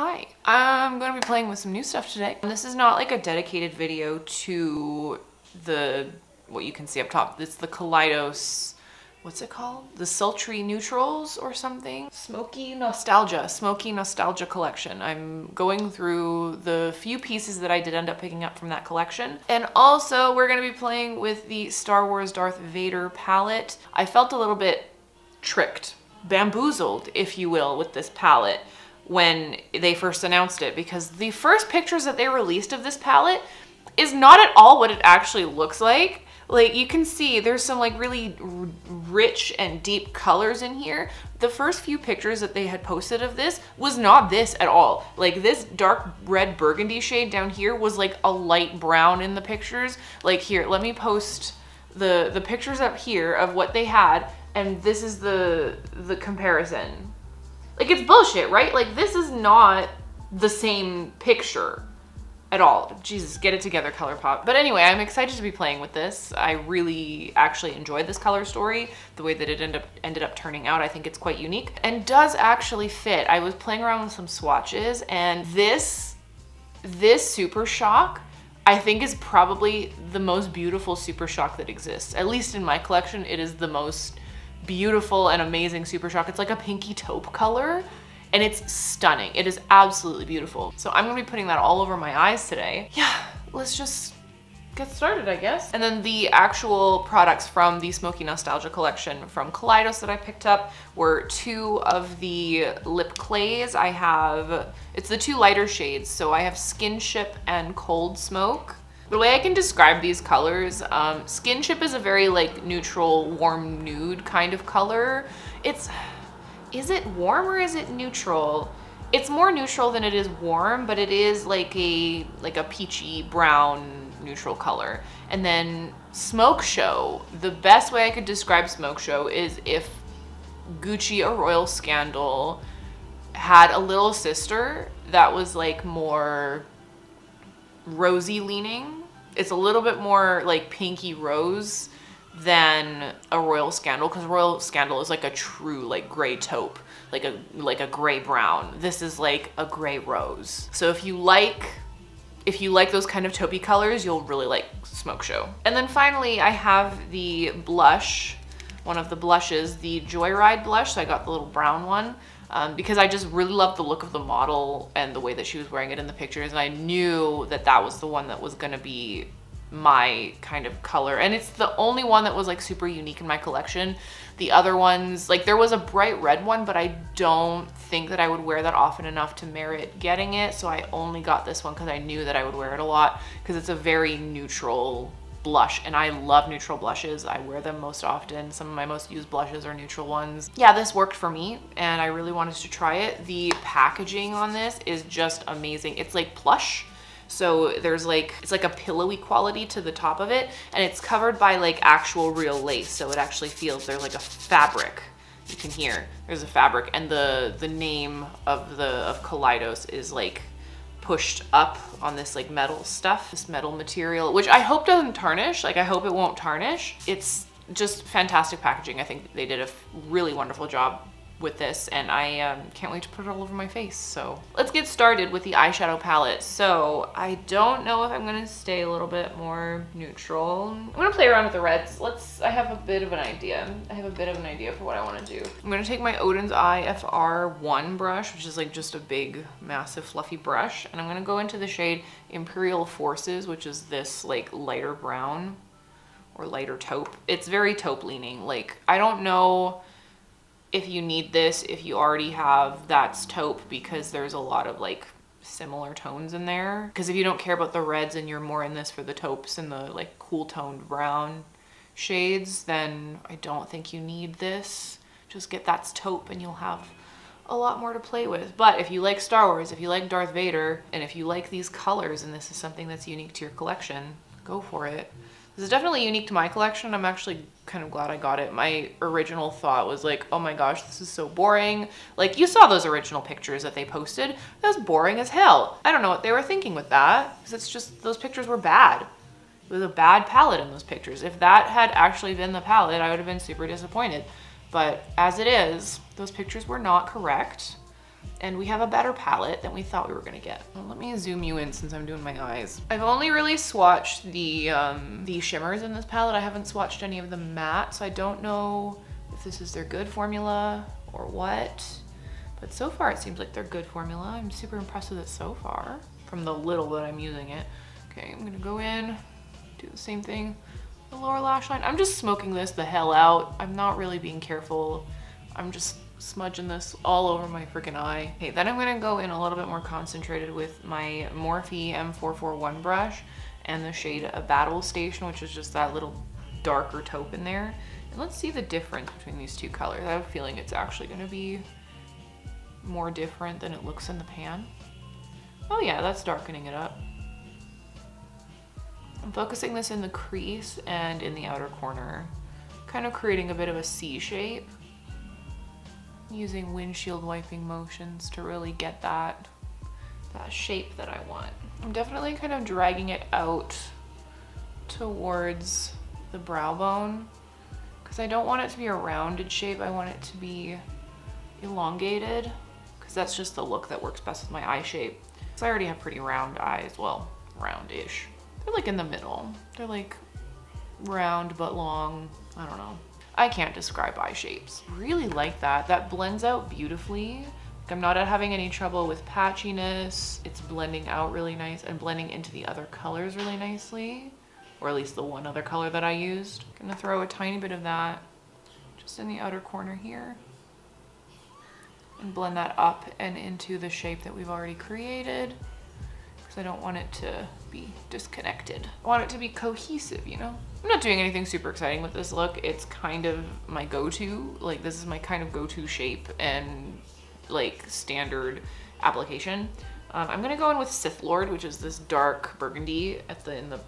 Hi, I'm to be playing with some new stuff today. This is not like a dedicated video to the, what you can see up top. It's the Kaleidos, what's it called? The Sultry Neutrals or something? Smokey Nostalgia, Smokey Nostalgia collection. I'm going through the few pieces that I did end up picking up from that collection. And also we're to be playing with the Star Wars Darth Vader palette. I felt a little bit tricked, bamboozled, if you will, with this palette when they first announced it because the first pictures that they released of this palette is not at all what it actually looks like. Like you can see there's some like really rich and deep colors in here. The first few pictures that they had posted of this was not this at all. Like this dark red burgundy shade down here was like a light brown in the pictures. Like here, let me post the the pictures up here of what they had and this is the the comparison like it's bullshit, right? Like this is not the same picture at all. Jesus, get it together, ColourPop. But anyway, I'm excited to be playing with this. I really actually enjoyed this color story. The way that it ended up, ended up turning out, I think it's quite unique and does actually fit. I was playing around with some swatches and this, this Super Shock I think is probably the most beautiful Super Shock that exists. At least in my collection, it is the most beautiful and amazing Super Shock. It's like a pinky taupe color and it's stunning. It is absolutely beautiful. So I'm gonna be putting that all over my eyes today. Yeah, let's just get started, I guess. And then the actual products from the Smokey Nostalgia collection from Kaleidos that I picked up were two of the lip clays. I have, it's the two lighter shades. So I have Skinship and Cold Smoke. The way I can describe these colors, um, Skinship is a very like neutral, warm nude kind of color. It's, is it warm or is it neutral? It's more neutral than it is warm, but it is like a, like a peachy brown neutral color. And then Smoke Show, the best way I could describe Smoke Show is if Gucci A Royal Scandal had a little sister that was like more rosy leaning. It's a little bit more like pinky rose than a royal scandal because royal scandal is like a true like gray taupe like a like a gray brown. This is like a gray rose. So if you like if you like those kind of taupey colors you'll really like smoke show. And then finally i have the blush one of the blushes the joyride blush. So i got the little brown one um, because I just really loved the look of the model and the way that she was wearing it in the pictures. And I knew that that was the one that was gonna be my kind of color. And it's the only one that was like super unique in my collection. The other ones, like there was a bright red one, but I don't think that I would wear that often enough to merit getting it. So I only got this one because I knew that I would wear it a lot because it's a very neutral blush and I love neutral blushes. I wear them most often. Some of my most used blushes are neutral ones. Yeah, this worked for me and I really wanted to try it. The packaging on this is just amazing. It's like plush. So there's like, it's like a pillowy quality to the top of it and it's covered by like actual real lace. So it actually feels there's like a fabric you can hear there's a fabric and the the name of the of Kaleidos is like pushed up on this like metal stuff, this metal material, which I hope doesn't tarnish. Like I hope it won't tarnish. It's just fantastic packaging. I think they did a really wonderful job with this and I um, can't wait to put it all over my face. So let's get started with the eyeshadow palette. So I don't know if I'm gonna stay a little bit more neutral. I'm gonna play around with the reds. Let's, I have a bit of an idea. I have a bit of an idea for what I wanna do. I'm gonna take my Oden's Eye FR1 brush, which is like just a big, massive, fluffy brush. And I'm gonna go into the shade Imperial Forces, which is this like lighter brown or lighter taupe. It's very taupe leaning. Like, I don't know if you need this, if you already have that's taupe because there's a lot of like similar tones in there. Because if you don't care about the reds and you're more in this for the taupes and the like cool toned brown shades, then I don't think you need this. Just get that's taupe and you'll have a lot more to play with. But if you like Star Wars, if you like Darth Vader, and if you like these colors and this is something that's unique to your collection, go for it. This is definitely unique to my collection. I'm actually kind of glad I got it. My original thought was like, oh my gosh, this is so boring. Like you saw those original pictures that they posted. That was boring as hell. I don't know what they were thinking with that because it's just, those pictures were bad. It was a bad palette in those pictures. If that had actually been the palette, I would have been super disappointed. But as it is, those pictures were not correct. And we have a better palette than we thought we were gonna get. Well, let me zoom you in since I'm doing my eyes. I've only really swatched the, um, the shimmers in this palette. I haven't swatched any of the matte, so I don't know if this is their good formula or what. But so far it seems like they're good formula. I'm super impressed with it so far from the little that I'm using it. Okay, I'm gonna go in, do the same thing. The lower lash line. I'm just smoking this the hell out. I'm not really being careful. I'm just smudging this all over my freaking eye. Okay, then I'm gonna go in a little bit more concentrated with my Morphe M441 brush and the shade A Battle Station, which is just that little darker taupe in there. And let's see the difference between these two colors. I have a feeling it's actually gonna be more different than it looks in the pan. Oh yeah, that's darkening it up. I'm focusing this in the crease and in the outer corner, kind of creating a bit of a C shape using windshield wiping motions to really get that, that shape that I want. I'm definitely kind of dragging it out towards the brow bone because I don't want it to be a rounded shape. I want it to be elongated because that's just the look that works best with my eye shape. So I already have pretty round eyes, well, roundish. They're like in the middle. They're like round but long, I don't know. I can't describe eye shapes. Really like that. That blends out beautifully. Like I'm not having any trouble with patchiness. It's blending out really nice and blending into the other colors really nicely. Or at least the one other color that I used. Gonna throw a tiny bit of that just in the outer corner here. And blend that up and into the shape that we've already created. Because I don't want it to be disconnected. I want it to be cohesive, you know? I'm not doing anything super exciting with this look. It's kind of my go-to. Like this is my kind of go-to shape and like standard application. Um, I'm gonna go in with Sith Lord, which is this dark burgundy at the in the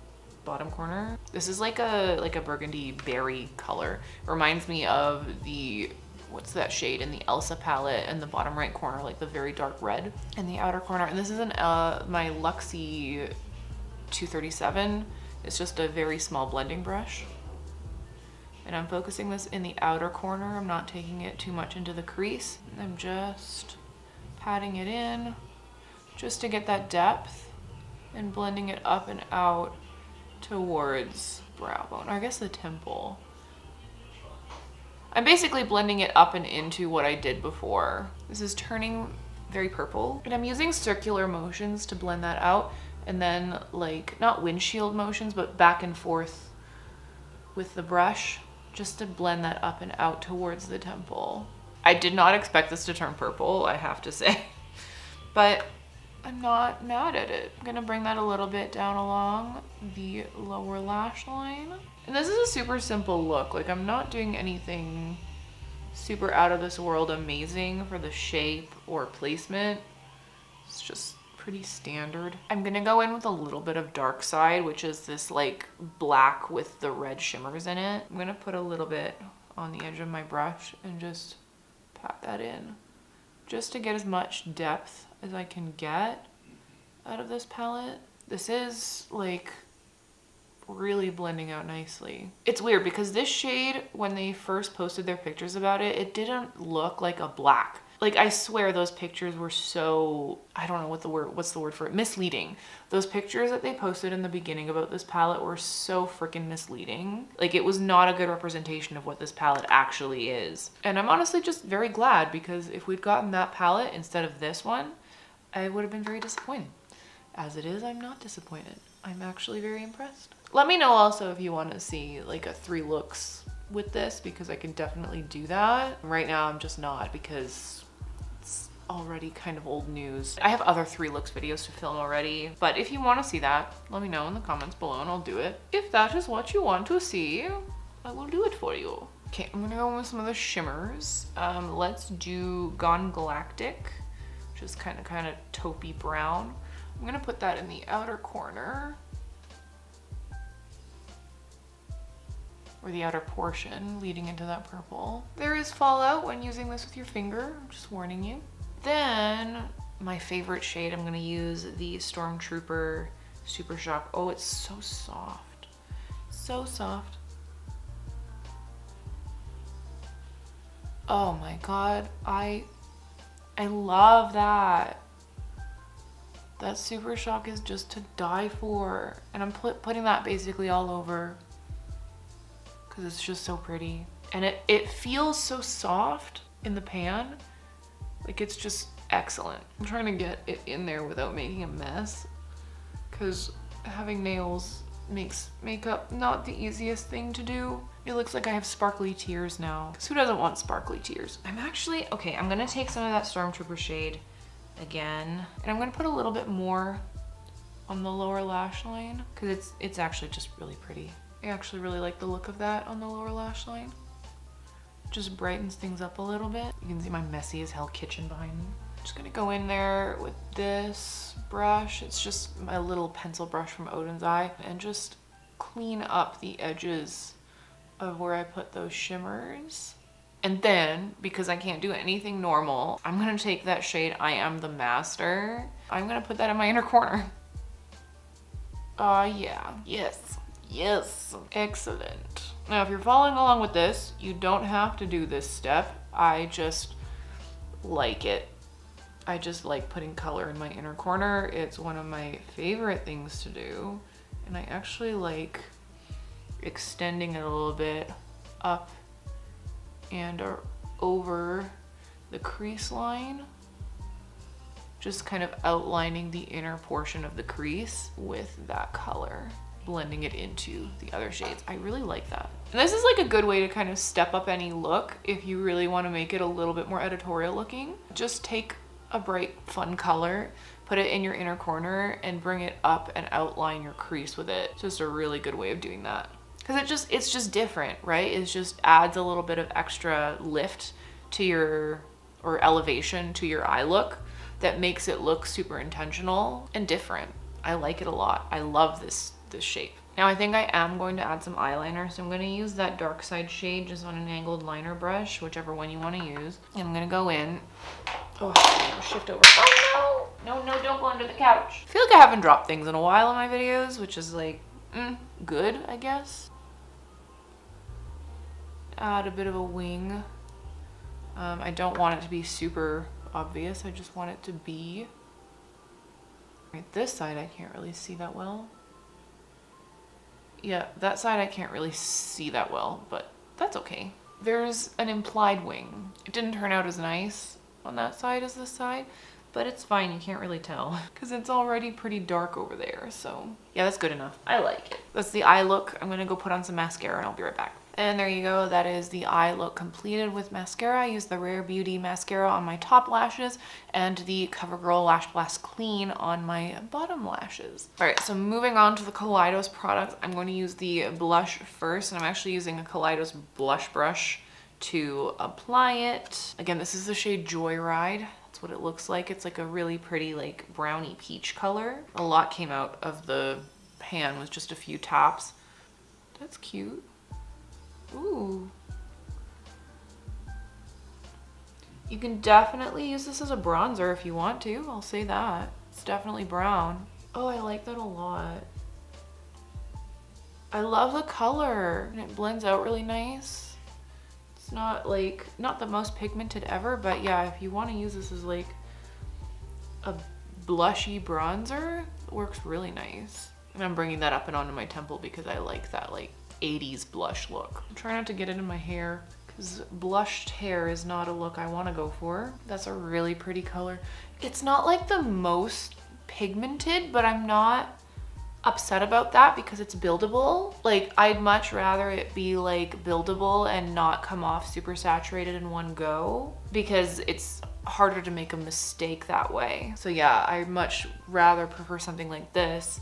bottom corner. This is like a like a burgundy berry color. Reminds me of the what's that shade in the Elsa palette in the bottom right corner, like the very dark red in the outer corner. And this is an uh, my Luxie 237 it's just a very small blending brush. And I'm focusing this in the outer corner. I'm not taking it too much into the crease. I'm just patting it in just to get that depth and blending it up and out towards brow bone, or I guess the temple. I'm basically blending it up and into what I did before. This is turning very purple and I'm using circular motions to blend that out and then like not windshield motions but back and forth with the brush just to blend that up and out towards the temple. I did not expect this to turn purple, I have to say, but I'm not mad at it. I'm gonna bring that a little bit down along the lower lash line. And this is a super simple look. Like I'm not doing anything super out of this world amazing for the shape or placement. It's just pretty standard. I'm gonna go in with a little bit of dark side, which is this like black with the red shimmers in it. I'm gonna put a little bit on the edge of my brush and just pat that in just to get as much depth as I can get out of this palette. This is like really blending out nicely. It's weird because this shade, when they first posted their pictures about it, it didn't look like a black like I swear those pictures were so I don't know what the word what's the word for it misleading. Those pictures that they posted in the beginning about this palette were so freaking misleading. Like it was not a good representation of what this palette actually is. And I'm honestly just very glad because if we'd gotten that palette instead of this one, I would have been very disappointed. As it is, I'm not disappointed. I'm actually very impressed. Let me know also if you want to see like a three looks with this because I can definitely do that. Right now I'm just not because already kind of old news. I have other three looks videos to film already, but if you want to see that, let me know in the comments below and I'll do it. If that is what you want to see, I will do it for you. Okay, I'm gonna go with some of the shimmers. Um, let's do Gone Galactic, which is kind of kind of taupey brown. I'm gonna put that in the outer corner. or the outer portion leading into that purple. There is fallout when using this with your finger, I'm just warning you. Then my favorite shade, I'm gonna use the Stormtrooper Super Shock. Oh, it's so soft. So soft. Oh my God, I I love that. That Super Shock is just to die for. And I'm put, putting that basically all over because it's just so pretty. And it, it feels so soft in the pan. Like it's just excellent. I'm trying to get it in there without making a mess because having nails makes makeup not the easiest thing to do. It looks like I have sparkly tears now. Because who doesn't want sparkly tears? I'm actually, okay, I'm gonna take some of that Stormtrooper shade again. And I'm gonna put a little bit more on the lower lash line because it's, it's actually just really pretty. I actually really like the look of that on the lower lash line. Just brightens things up a little bit. You can see my messy as hell kitchen behind me. Just gonna go in there with this brush. It's just my little pencil brush from Oden's Eye and just clean up the edges of where I put those shimmers. And then, because I can't do anything normal, I'm gonna take that shade I Am the Master. I'm gonna put that in my inner corner. Ah, uh, yeah. Yes. Yes. Excellent. Now, if you're following along with this, you don't have to do this step. I just like it. I just like putting color in my inner corner. It's one of my favorite things to do. And I actually like extending it a little bit up and over the crease line. Just kind of outlining the inner portion of the crease with that color blending it into the other shades. I really like that. And this is like a good way to kind of step up any look if you really want to make it a little bit more editorial looking. Just take a bright fun color, put it in your inner corner and bring it up and outline your crease with it. It's Just a really good way of doing that. Cause it just, it's just different, right? It just adds a little bit of extra lift to your, or elevation to your eye look that makes it look super intentional and different. I like it a lot. I love this, this shape. Now I think I am going to add some eyeliner, so I'm going to use that dark side shade just on an angled liner brush, whichever one you want to use. And I'm going to go in Oh, shift over. Oh no! No, no, don't go under the couch. I feel like I haven't dropped things in a while in my videos, which is like, mm, good, I guess. Add a bit of a wing. Um, I don't want it to be super obvious. I just want it to be. Right, this side I can't really see that well. Yeah, that side I can't really see that well, but that's okay. There's an implied wing. It didn't turn out as nice on that side as this side, but it's fine. You can't really tell because it's already pretty dark over there. So yeah, that's good enough. I like it. That's the eye look. I'm gonna go put on some mascara and I'll be right back. And there you go, that is the eye look completed with mascara. I used the Rare Beauty mascara on my top lashes and the CoverGirl Lash Blast Clean on my bottom lashes. All right, so moving on to the Kaleidos products, I'm going to use the blush first, and I'm actually using a Kaleidos blush brush to apply it. Again, this is the shade Joyride. That's what it looks like. It's like a really pretty like brownie peach color. A lot came out of the pan with just a few taps. That's cute. Ooh. You can definitely use this as a bronzer if you want to. I'll say that. It's definitely brown. Oh, I like that a lot. I love the color and it blends out really nice It's not like, not the most pigmented ever, but yeah, if you want to use this as like a blushy bronzer, it works really nice. And I'm bringing that up and onto my temple because I like that like 80s blush look. I'm trying not to get it in my hair because blushed hair is not a look I want to go for. That's a really pretty color. It's not like the most pigmented, but I'm not upset about that because it's buildable. Like I'd much rather it be like buildable and not come off super saturated in one go because it's harder to make a mistake that way. So yeah, I much rather prefer something like this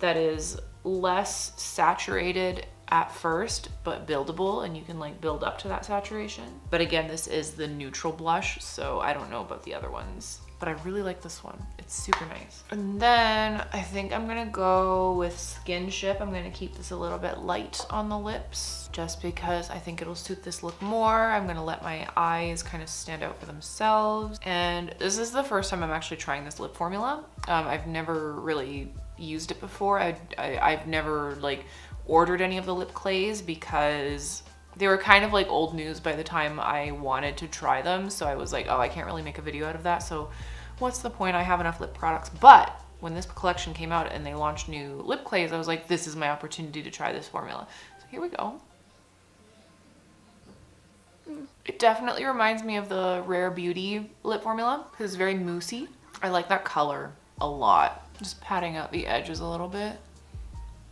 that is less saturated at first, but buildable and you can like build up to that saturation. But again, this is the neutral blush, so I don't know about the other ones but I really like this one. It's super nice. And then I think I'm gonna go with Skinship. I'm gonna keep this a little bit light on the lips just because I think it'll suit this look more. I'm gonna let my eyes kind of stand out for themselves. And this is the first time I'm actually trying this lip formula. Um, I've never really used it before. I, I, I've never like ordered any of the lip clays because They were kind of like old news by the time I wanted to try them. So I was like, oh, I can't really make a video out of that. So what's the point? I have enough lip products. But when this collection came out and they launched new lip clays, I was like, this is my opportunity to try this formula. So here we go. It definitely reminds me of the Rare Beauty lip formula because it's very moussey. I like that color a lot. Just patting out the edges a little bit,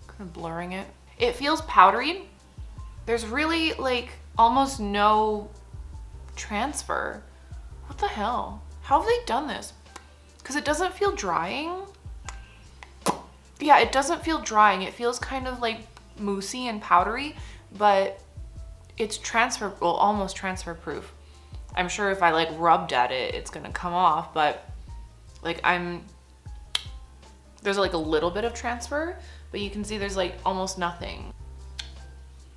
kind of blurring it. It feels powdery. There's really like almost no transfer. What the hell? How have they done this? Because it doesn't feel drying. Yeah, it doesn't feel drying. It feels kind of like moussey and powdery, but it's transfer, well, almost transfer proof. I'm sure if I like rubbed at it, it's gonna come off, but like I'm, there's like a little bit of transfer, but you can see there's like almost nothing.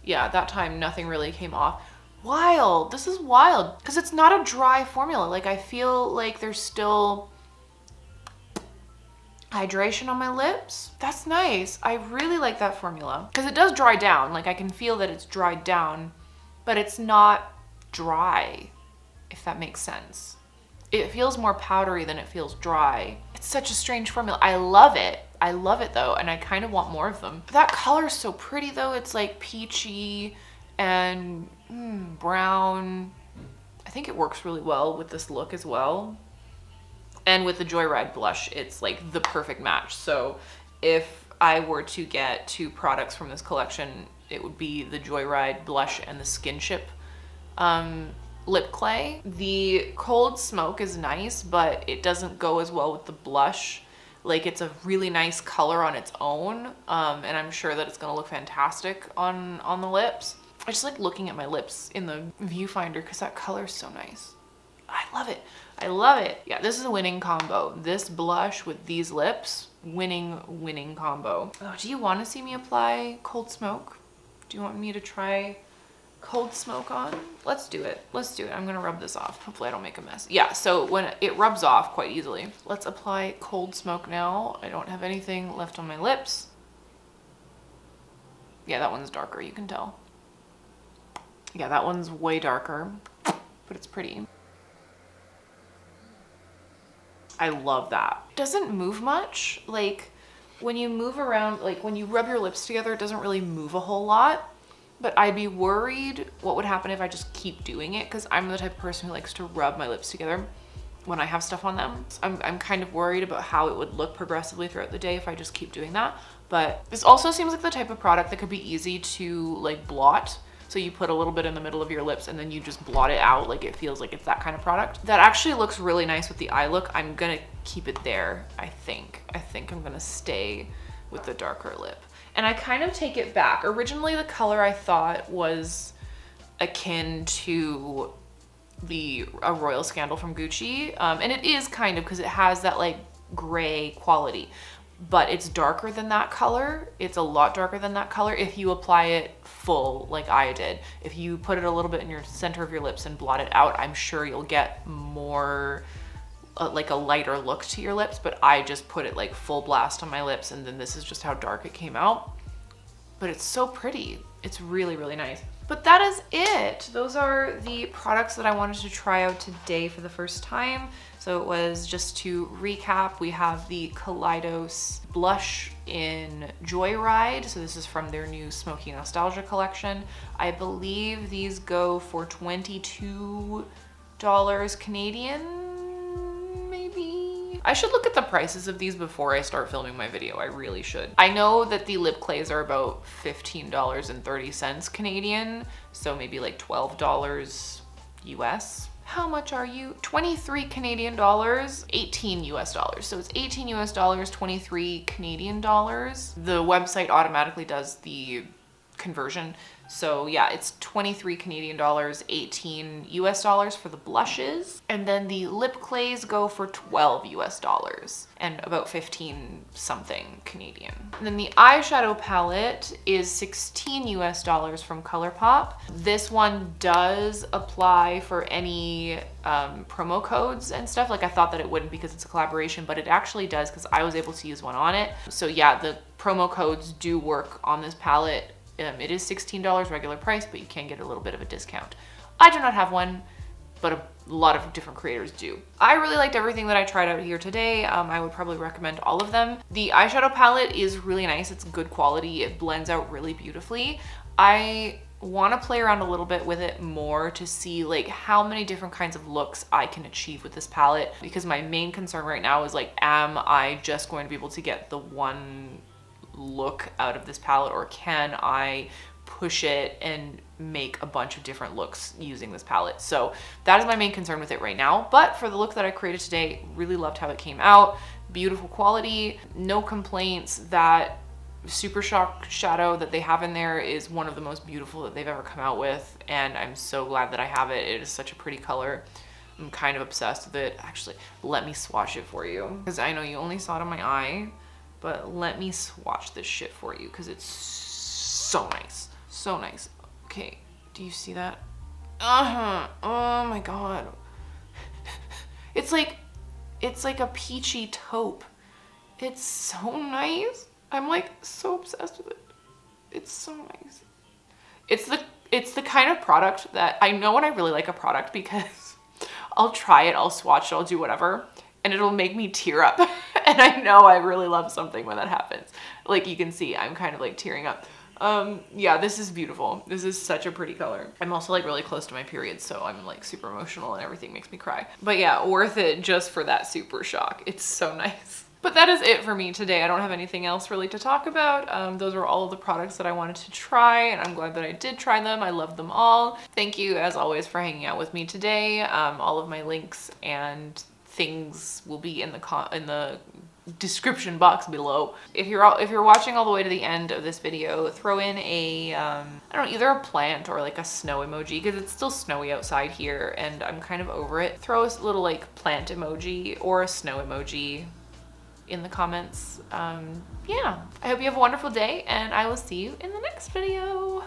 Yeah, that time nothing really came off. Wild, this is wild. Cause it's not a dry formula. Like I feel like there's still hydration on my lips. That's nice. I really like that formula. Cause it does dry down. Like I can feel that it's dried down but it's not dry, if that makes sense. It feels more powdery than it feels dry. It's such a strange formula. I love it. I love it though, and I kind of want more of them. That color is so pretty though. It's like peachy and mm, brown. I think it works really well with this look as well. And with the Joyride blush, it's like the perfect match. So if I were to get two products from this collection, it would be the Joyride blush and the Skinship um, lip clay. The cold smoke is nice, but it doesn't go as well with the blush. Like it's a really nice color on its own. Um, and I'm sure that it's gonna look fantastic on, on the lips. I just like looking at my lips in the viewfinder because that color is so nice. I love it. I love it. Yeah, this is a winning combo. This blush with these lips, winning, winning combo. Oh, do you want to see me apply Cold Smoke? Do you want me to try cold smoke on? Let's do it. Let's do it. I'm gonna rub this off. Hopefully I don't make a mess. Yeah, so when it rubs off quite easily. Let's apply cold smoke now. I don't have anything left on my lips. Yeah, that one's darker, you can tell. Yeah, that one's way darker, but it's pretty. I love that. Doesn't move much. Like, when you move around, like when you rub your lips together, it doesn't really move a whole lot. But I'd be worried what would happen if I just keep doing it because I'm the type of person who likes to rub my lips together when I have stuff on them. So I'm, I'm kind of worried about how it would look progressively throughout the day if I just keep doing that. But this also seems like the type of product that could be easy to like blot so you put a little bit in the middle of your lips and then you just blot it out like it feels like it's that kind of product. That actually looks really nice with the eye look. I'm gonna keep it there, I think. I think I'm gonna stay with the darker lip. And I kind of take it back. Originally the color I thought was akin to the a Royal Scandal from Gucci. Um, and it is kind of because it has that like gray quality but it's darker than that color. It's a lot darker than that color if you apply it full like I did. If you put it a little bit in your center of your lips and blot it out, I'm sure you'll get more uh, like a lighter look to your lips, but I just put it like full blast on my lips and then this is just how dark it came out. But it's so pretty. It's really, really nice. But that is it. Those are the products that I wanted to try out today for the first time. So it was just to recap, we have the Kaleidos blush in Joyride. So this is from their new Smokey Nostalgia collection. I believe these go for $22 Canadian I should look at the prices of these before I start filming my video. I really should. I know that the lip clays are about $15.30 Canadian, so maybe like $12 US. How much are you? 23 Canadian dollars, 18 US dollars. So it's 18 US dollars, 23 Canadian dollars. The website automatically does the conversion so yeah, it's 23 Canadian dollars, 18 US dollars for the blushes. And then the lip clays go for 12 US dollars and about 15 something Canadian. And then the eyeshadow palette is 16 US dollars from ColourPop. This one does apply for any um, promo codes and stuff. Like I thought that it wouldn't because it's a collaboration, but it actually does because I was able to use one on it. So yeah, the promo codes do work on this palette Um, it is $16 regular price, but you can get a little bit of a discount. I do not have one, but a lot of different creators do. I really liked everything that I tried out here today. Um, I would probably recommend all of them. The eyeshadow palette is really nice. It's good quality. It blends out really beautifully. I want to play around a little bit with it more to see like how many different kinds of looks I can achieve with this palette because my main concern right now is like am I just going to be able to get the one look out of this palette or can I push it and make a bunch of different looks using this palette. So that is my main concern with it right now. But for the look that I created today, really loved how it came out. Beautiful quality, no complaints. That Super Shock shadow that they have in there is one of the most beautiful that they've ever come out with. And I'm so glad that I have it. It is such a pretty color. I'm kind of obsessed with it. Actually, let me swatch it for you. Because I know you only saw it on my eye, but let me swatch this shit for you because it's so nice. So nice. Okay, do you see that? Uh-huh. Oh my god. it's like, it's like a peachy taupe. It's so nice. I'm like so obsessed with it. It's so nice. It's the it's the kind of product that I know when I really like a product because I'll try it, I'll swatch it, I'll do whatever, and it'll make me tear up. and I know I really love something when that happens. Like you can see, I'm kind of like tearing up. Um, yeah, this is beautiful. This is such a pretty color. I'm also like really close to my period, so I'm like super emotional and everything makes me cry. But yeah, worth it just for that super shock. It's so nice. But that is it for me today. I don't have anything else really to talk about. Um, those were all of the products that I wanted to try and I'm glad that I did try them. I love them all. Thank you as always for hanging out with me today. Um, all of my links and things will be in the in the description box below. If you're all, if you're watching all the way to the end of this video, throw in a um, I don't know either a plant or like a snow emoji because it's still snowy outside here and I'm kind of over it. Throw a little like plant emoji or a snow emoji in the comments. Um, yeah, I hope you have a wonderful day and I will see you in the next video.